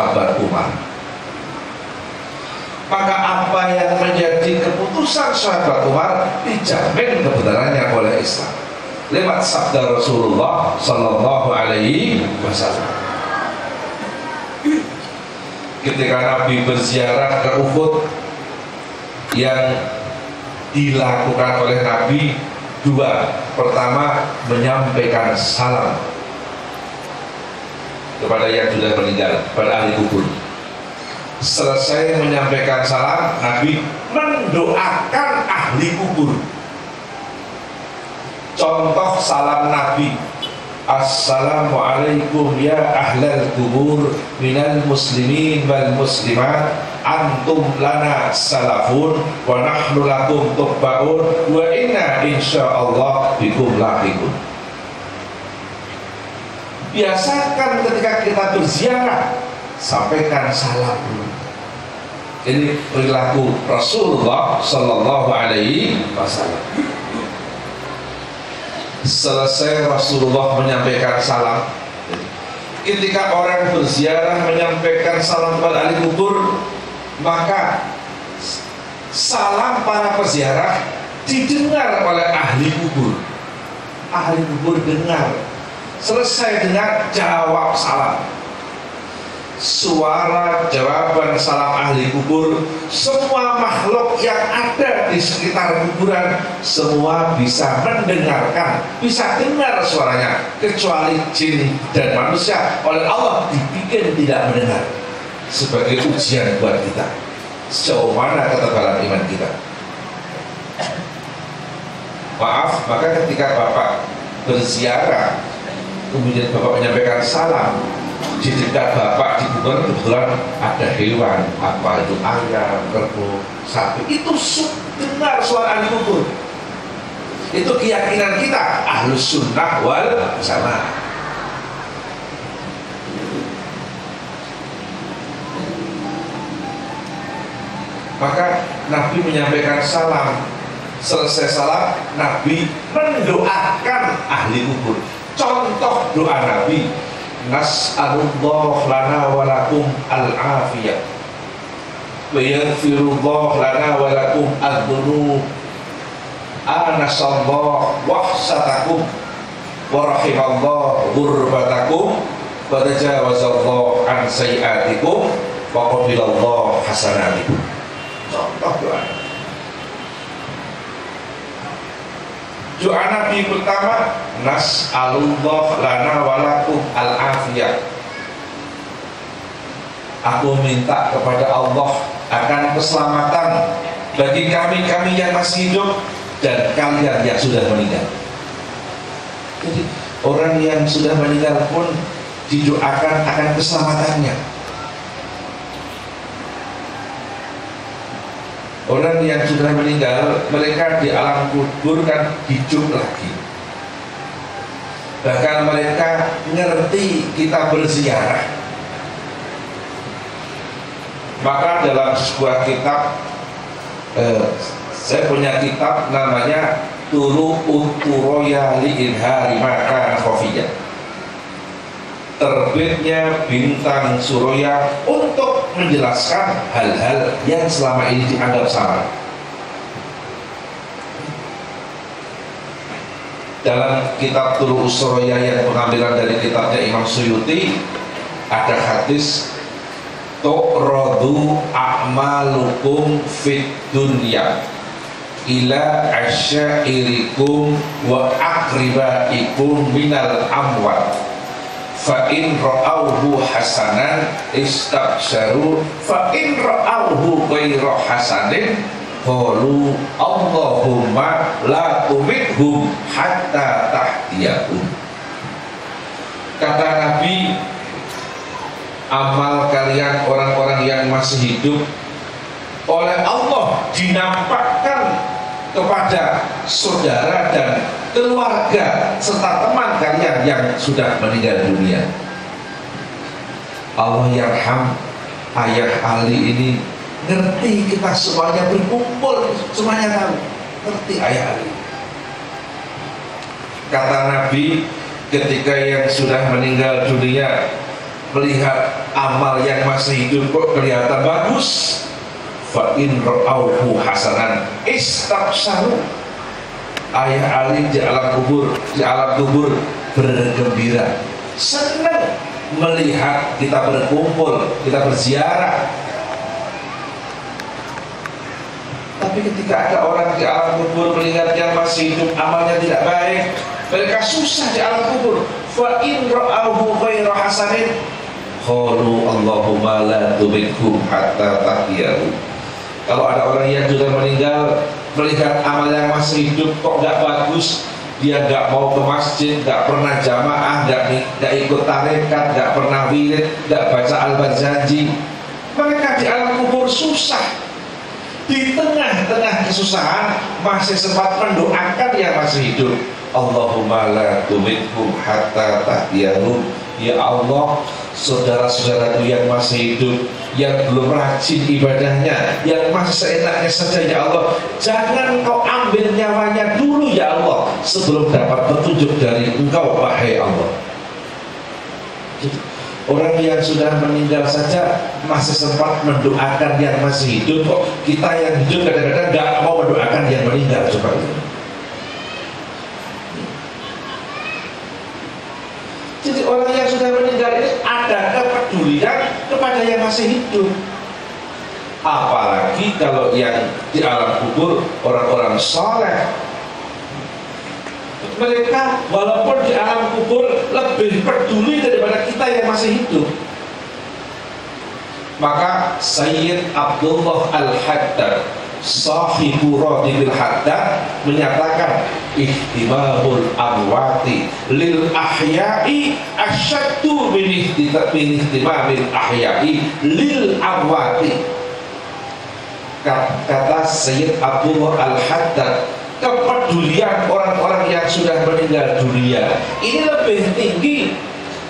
sahabat Umar. Maka apa yang menjadi keputusan sahabat Umar dijamin kebenarannya oleh Islam lewat sabda Rasulullah Sallallahu Alaihi Wasallam. Ketika Nabi berziarah ke Uhud yang dilakukan oleh Nabi dua, pertama menyampaikan salam kepada yang sudah meninggal, pada ahli kubur. Selesai menyampaikan salam, Nabi mendoakan ahli kubur. Contoh salam Nabi, Assalamualaikum ya ahlal kubur minal muslimin wal muslimat antum lana salafun wa nahnu lakum tubba'un wa inna insyaallah bikum lahiqun biasakan ketika kita berziarah sampaikan salam. Dulu ini perilaku Rasulullah Sallallahu Alaihi Wasallam. Selesai Rasulullah menyampaikan salam. Ketika orang berziarah menyampaikan salam kepada ahli kubur maka salam para peziarah didengar oleh ahli kubur. Ahli kubur dengar selesai dengan jawab salam. Suara jawaban salam ahli kubur semua makhluk yang ada di sekitar kuburan semua bisa mendengarkan bisa dengar suaranya kecuali jin dan manusia. Oleh Allah dibikin tidak mendengar. Sebagai ujian buat kita. Sejauh mana ketebalan iman kita? Maaf maka ketika Bapak berziarah kemudian Bapak menyampaikan salam. Di dekat Bapak di kubur kebetulan ada hewan. Apa itu? Ayam, kerbau, sapi. Itu dengar suara ahli kubur itu keyakinan kita. Ahlus sunnah wal sama maka Nabi menyampaikan salam. Selesai salam Nabi mendoakan ahli kubur contoh doa Nabi. Nas'alullah lana wa lakum al-afiyah. Wa yaghfirullah lana wa lakum ad-dhunub anasallah wahsatakum. Wa rahimallah ghurbatakum wa tajawazallah an sayiatikum. Wa qabilallah hasanatikum. Contoh doa Doa Nabi pertama Nas'alullah lana walakum al-afiyah Aku minta kepada Allah akan keselamatan bagi kami-kami yang masih hidup dan kalian yang sudah meninggal. Jadi orang yang sudah meninggal pun didoakan akan keselamatannya. Orang yang sudah meninggal, mereka di alam kubur kan hidup lagi. Bahkan mereka ngerti kita berziarah. Maka dalam sebuah kitab, eh, saya punya kitab namanya Turu Uturoya Li'inhari Maka Khofiyah terbitnya bintang Suroya untuk menjelaskan hal-hal yang selama ini dianggap sama. Dalam kitab Turu Suroya yang pengambilan dari kitabnya Imam Suyuti ada hadis Tu'radu a'malukum fit dunya ila asyairikum wa akribaikum minal amwat fa in ra'awhu hasanan istabsharu fa in ra'awhu ghairu hasanin qalu Allahumma la tumithum hatta tahtiyahum kata Nabi amal kalian orang-orang yang masih hidup oleh Allah dinampakkan kepada saudara dan keluarga serta teman kalian yang sudah meninggal dunia. Allah yarham ayah Ali ini ngerti kita semuanya berkumpul semuanya tahu ngerti ayah Ali kata Nabi ketika yang sudah meninggal dunia melihat amal yang masih hidup kok kelihatan bagus. Fa in ra'auhu hasanan istabsaru ayah Ali di alam kubur di alam kubur bergembira. Senang melihat kita berkumpul kita berziarah. Tapi ketika ada orang di alam kubur melihat yang masih hidup amalnya tidak baik mereka susah di alam kubur. Fa in ra'auhu ghairu hasanin qalu Allahumma la tubidhum hatta tahyahu kalau ada orang yang sudah meninggal melihat amal yang masih hidup kok nggak bagus dia nggak mau ke masjid, nggak pernah jamaah, nggak ikut tarekat, nggak pernah wirid, nggak baca al-bazaji. Mereka di alam kubur susah. Di tengah-tengah kesusahan masih sempat mendoakan yang masih hidup. Allahumma la tumithum hatta tahtiyahum. Ya Allah, saudara-saudaraku yang masih hidup yang belum rajin ibadahnya yang masih seenaknya saja ya Allah. Jangan kau ambil nyawanya dulu ya Allah sebelum dapat petunjuk dari engkau wahai Allah. Orang yang sudah meninggal saja masih sempat mendoakan yang masih hidup kok. Kita yang hidup kadang-kadang nggak mau mendoakan yang meninggal coba. Itu. Jadi orang yang sudah meninggal ini ada kepedulian kepada yang masih hidup. Apalagi kalau yang di alam kubur orang-orang soleh. Mereka walaupun di alam kubur lebih peduli daripada kita yang masih hidup. Maka Sayyid Abdullah Al-Haddad sahibu Radibil Haddad menyatakan ihtimamul amwati lil ahya'i asyaddu min ihtimamil ahya'i lil amwati. Kata Sayyid Abdullah Al-Haddad kepedulian orang-orang yang sudah meninggal dunia ini lebih tinggi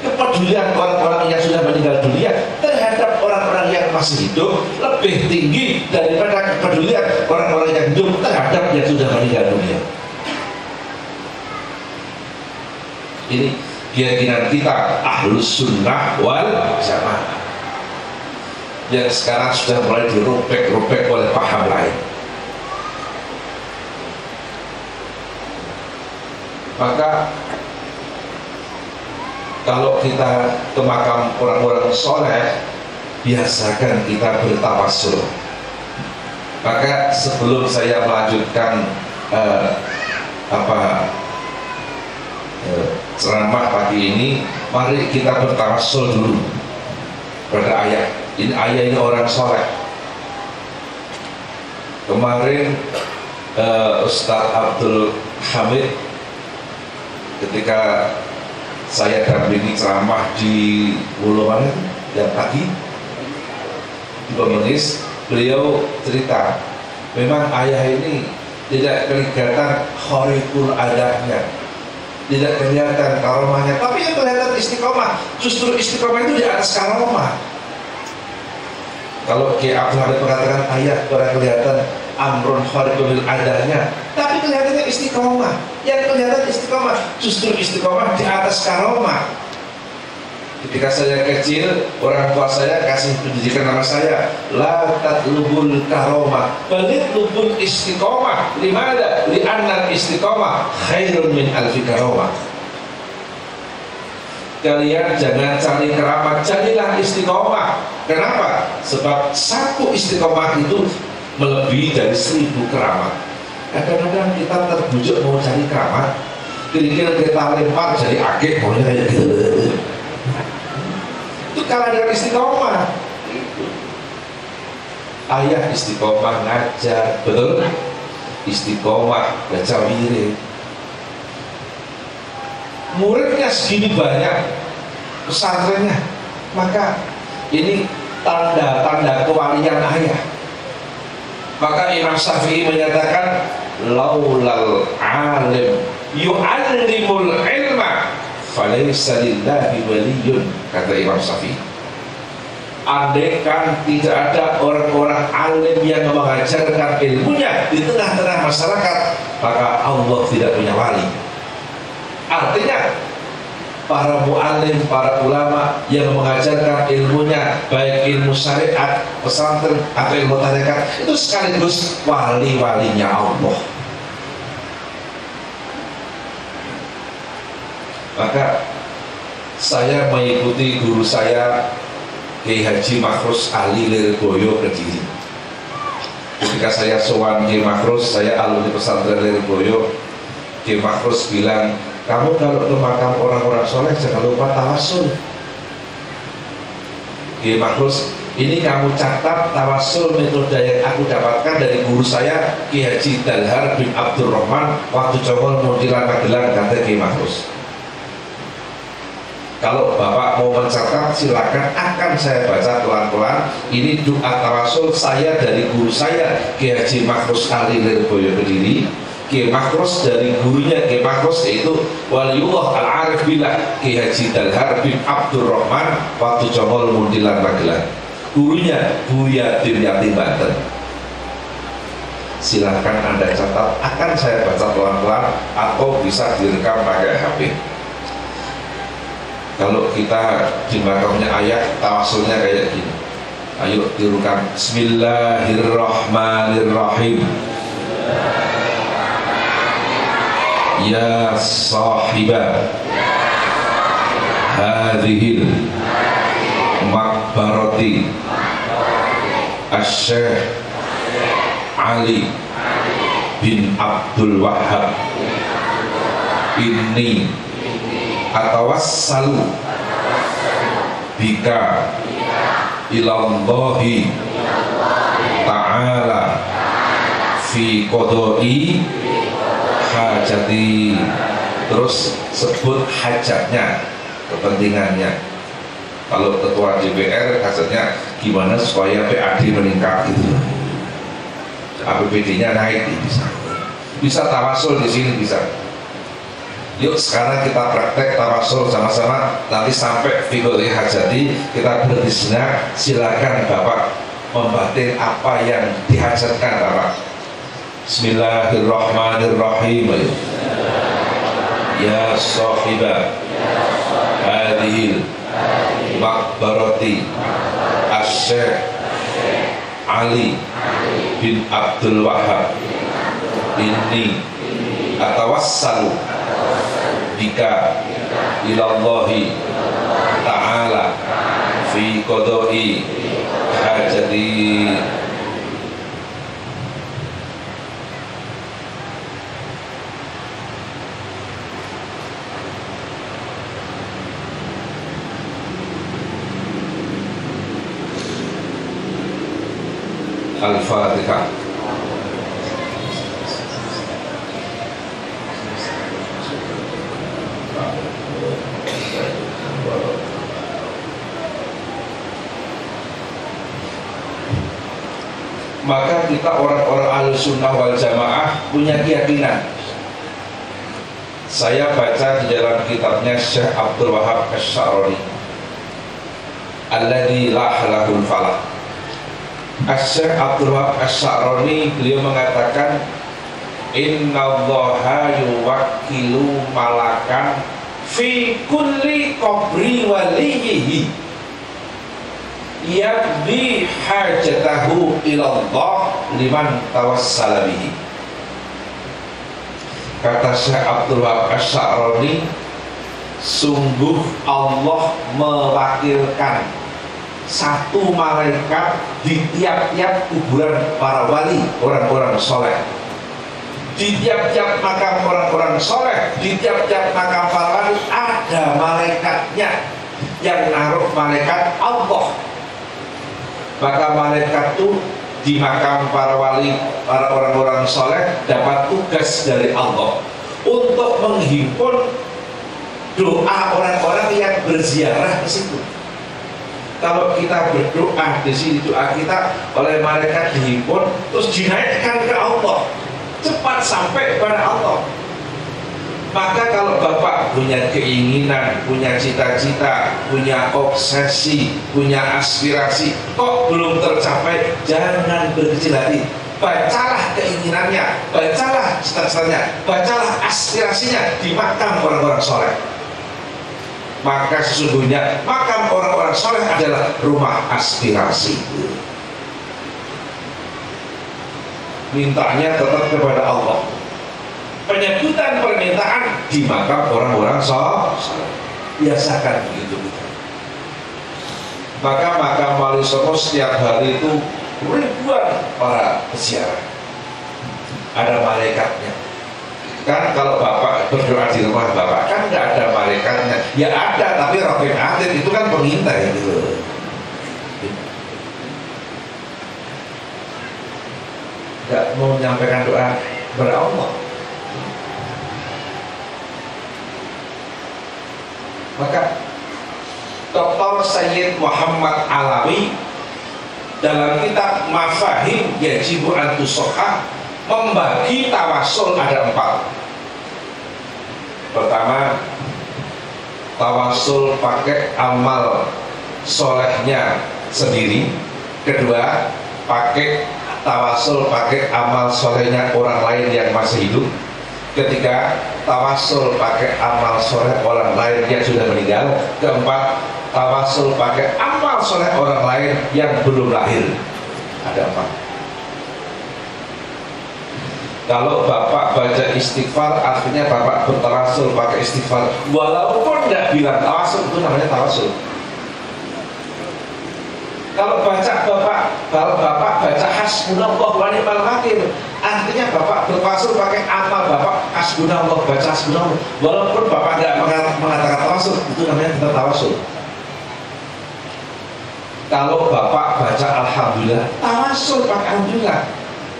kepedulian orang-orang yang sudah meninggal dunia terhadap orang-orang yang masih hidup lebih tinggi daripada kepedulian orang-orang yang hidup terhadap yang sudah meninggal dunia. Ini keyakinan kita ahlus sunnah wal jamaah yang sekarang sudah mulai dirobek-robek oleh paham lain. Maka kalau kita ke makam orang-orang soleh biasakan kita bertawasul. Maka sebelum saya melanjutkan uh, apa uh, ceramah pagi ini mari kita bertawasul dulu pada ayah. Ini ayah ini orang soleh. Kemarin uh, Ustadz Abdul Hamid ketika saya dampingi ceramah di Pulau mana yang pagi. Di Pemenis beliau cerita memang ayah ini tidak kelihatan khorikul adahnya. Tidak kelihatan karomahnya tapi yang kelihatan istiqomah. Justru istiqomah itu di atas karomah. Kalau Ki Abdul mengatakan ayah kurang kelihatan amrun khariqul adanya tapi kelihatannya istiqomah. Yang kelihatan istiqomah justru istiqomah di atas karomah. Ketika saya kecil orang tua saya kasih pendidikan nama saya la tatlubul karomah. Balik lubul istiqomah. Limada? Li'anna istiqomah khairun min alfi karomah. Kalian jangan cari keramat jadilah istiqomah. Kenapa? sebab satu istiqomah itu melebihi dari seribu keramat. Kadang-kadang kita terbujuk mau cari keramat, kira-kira kita lempar jadi agek maunya kayak gitu. Itu kalah dengan istiqomah. Ayah istiqomah ngajar, betul? Istiqomah baca wirid. Muridnya segini banyak, pesantrennya, maka ini tanda-tanda kewalian ayah maka Imam Syafi'i menyatakan laulal alim yu'allimul ilma falaysa lillahi waliyun kata Imam Syafi'i Andaikan tidak ada orang-orang alim yang mengajarkan ilmunya di tengah-tengah masyarakat, maka Allah tidak punya wali. Artinya, para mu'alim, para ulama yang mengajarkan ilmunya baik ilmu syariat, pesantren atau ilmu tarekat itu sekaligus wali-walinya Allah. Maka saya mengikuti guru saya Kiai Haji Makrus Ali Lirboyo Kediri. Ketika saya sowan Kiai Makrus saya alumni pesantren Lirboyo Kiai Makrus bilang kamu kalau ke makam orang-orang soleh jangan lupa tawasul Kiai Makrus ini kamu catat tawasul metode yang aku dapatkan dari guru saya Ki Haji Dalhar bin Abdurrahman waktu Congol Muntilan Magelang kata Kiai Makrus kalau Bapak mau mencatat silakan akan saya baca pelan-pelan. Ini doa tawasul saya dari guru saya Ki Haji Makrus Ali Lirboyo Kediri Ki dari gurunya Ki yaitu Waliullah Al-Arif Billah Ki Haji Dalhar bin Abdurrahman waktu Jongol Mundilan Magelang. Gurunya Buya Diryati Banten. Silahkan anda catat akan saya baca pelan-pelan atau bisa direkam pakai HP kalau kita di makamnya ayat tawasulnya kayak gini. Ayo tirukan Bismillahirrahmanirrahim Ya sahibah Hadihil Makbarati Asyikh Ali bin Abdul Wahab Ini Atawassalu Bika Ilallahi Ta'ala Fi kodoi hajati terus sebut hajatnya kepentingannya. Kalau ketua DPR hajatnya gimana supaya PAD meningkat gitu. APBD nya naik bisa. Bisa tawasul di sini bisa. Yuk sekarang kita praktek tawasul sama-sama. Nanti sampai figur hajati kita berhenti silakan Bapak membatin apa yang dihajatkan Bapak Bismillahirrahmanirrahim. Ya sahibah Hadihil Makbarati Asyik Ali bin Abdul Wahab Ini Atawassalu Bika Ilallahi Ta'ala Fi kodoi Hajati Al-Fatihah maka kita orang-orang ahli sunnah wal jamaah punya keyakinan. Saya baca di dalam kitabnya Syekh Abdul Wahab Asy'arani alladzi lahul falah. Asyik Abdul Wahab Asy'arani beliau mengatakan Innallaha yuwakkilu malakan fi kulli qabri waliyihi yabdi hajatahu ilallah liman tawassala bihi. Kata Syekh Abdul Wahab Asy'arani sungguh Allah mewakilkan satu malaikat di tiap-tiap kuburan para wali orang-orang soleh. Di tiap-tiap makam orang-orang soleh di tiap-tiap makam para wali ada malaikatnya yang naruh malaikat Allah maka malaikat itu di makam para wali para orang-orang soleh dapat tugas dari Allah untuk menghimpun doa orang-orang yang berziarah di situ. Kalau kita berdoa di sini doa kita oleh malaikat dihimpun terus dinaikkan ke Allah. Cepat sampai kepada Allah maka kalau Bapak punya keinginan, punya cita-cita, punya obsesi, punya aspirasi, kok belum tercapai, jangan berkecil hati. Bacalah keinginannya, bacalah cita-citanya, bacalah aspirasinya di makam orang-orang soleh. Maka sesungguhnya makam orang-orang soleh adalah rumah aspirasi. Mintanya tetap kepada Allah penyebutan permintaan di makam orang-orang soleh biasakan begitu. Maka makam wali songo setiap hari itu ribuan para peziarah. Ada malaikatnya. Kan kalau bapak berdoa di rumah bapak kan nggak ada malaikatnya. Ya ada tapi rokib atid itu kan pengintai gitu. Nggak mau menyampaikan doa kepada Allah maka Dr. Sayyid Muhammad Alawi dalam kitab Mafahim Yajibu Antusoha membagi tawasul ada empat pertama tawasul pakai amal solehnya sendiri kedua pakai tawasul pakai amal solehnya orang lain yang masih hidup ketiga tawasul pakai amal soleh orang lain yang sudah meninggal. Keempat tawasul pakai amal soleh orang lain yang belum lahir. Ada empat. Kalau bapak baca istighfar artinya bapak bertawasul pakai istighfar. Walaupun tidak bilang tawasul itu namanya tawasul kalau baca bapak kalau bapak baca hasbunallah wa ni'mal wakil. Artinya bapak bertawasul pakai amal bapak hasbunallah baca hasbunallah. Walaupun bapak tidak mengatakan tawasul itu namanya tetap tawasul kalau bapak baca alhamdulillah tawasul pakai alhamdulillah.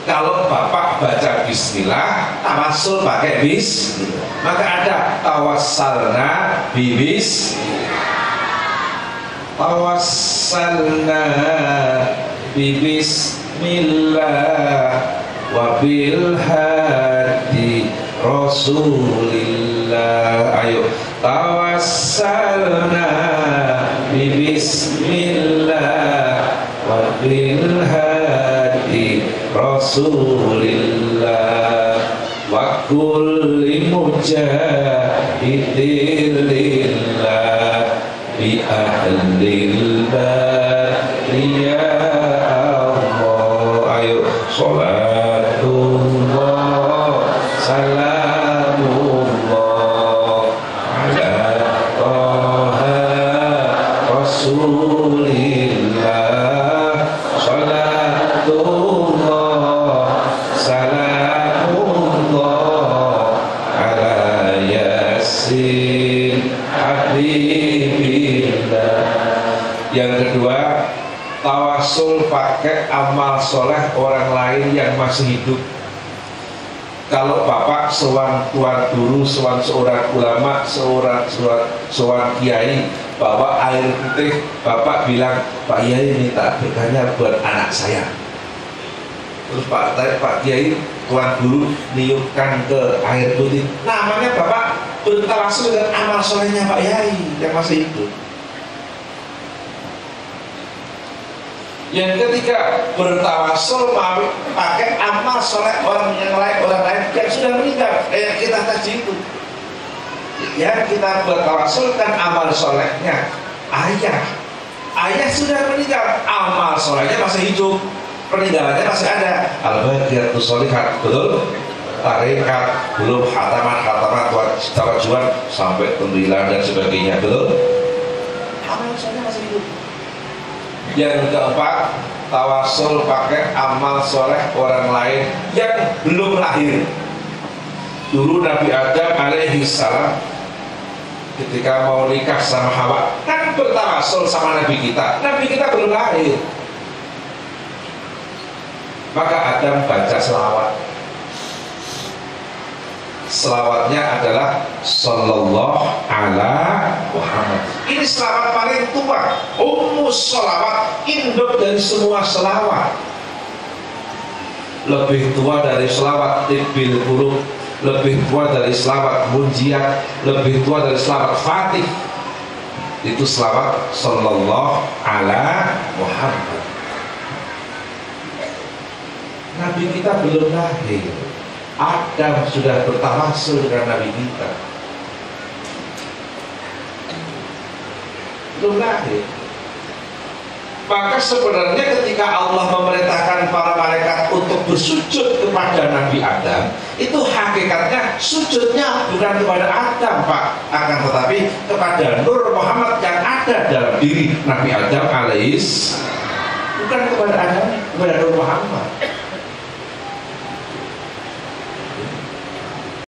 Kalau bapak baca bismillah tawasul pakai bis. Maka ada tawassalna bibis tawassalna bibismillah wabil hadi rasulillah. Ayo. Tawassalna bibismillah wabil hadi Rasulillah. Wa kulli mujahidin lillah bi ahlil ya Allah ayo salatullah pakai amal soleh orang lain yang masih hidup kalau bapak seorang tuan guru, seorang seorang ulama, seorang seorang, seorang kiai bawa air putih, bapak bilang Pak Kiai minta berkahnya buat anak saya. Terus Pak Pak Kiai tuan guru niupkan ke air putih, namanya bapak bertawasul dengan amal solehnya Pak Kiai yang masih hidup. Yang ketiga bertawasul pakai amal soleh orang yang lain orang lain yang sudah meninggal kayak kita tadi itu. Ya kita bertawasulkan amal solehnya ayah. Ayah sudah meninggal, amal solehnya masih hidup, peninggalannya masih ada. Al-Baqiyatu Solihat, betul? Tarekat, belum hataman hataman tawajuan sampai tembilan dan sebagainya, betul? Amal solehnya masih hidup yang keempat tawasul pakai amal soleh orang lain yang belum lahir. Dulu Nabi Adam alaihi salam ketika mau nikah sama Hawa kan bertawasul sama Nabi kita. Nabi kita belum lahir. Maka Adam baca selawat selawatnya adalah Sallallahu ala Muhammad. Ini selawat paling tua ummus selawat induk dari semua selawat. Lebih tua dari selawat tibil huruf lebih tua dari selawat munjiat lebih tua dari selawat fatih. Itu selawat Sallallahu ala Muhammad. Nabi kita belum lahir Adam sudah bertawasul dengan Nabi kita. Belum lahir maka sebenarnya ketika Allah memerintahkan para malaikat untuk bersujud kepada Nabi Adam itu hakikatnya sujudnya bukan kepada Adam Pak. Akan tetapi kepada Nur Muhammad yang ada dalam diri Nabi Adam alaihis bukan kepada Adam kepada Nur Muhammad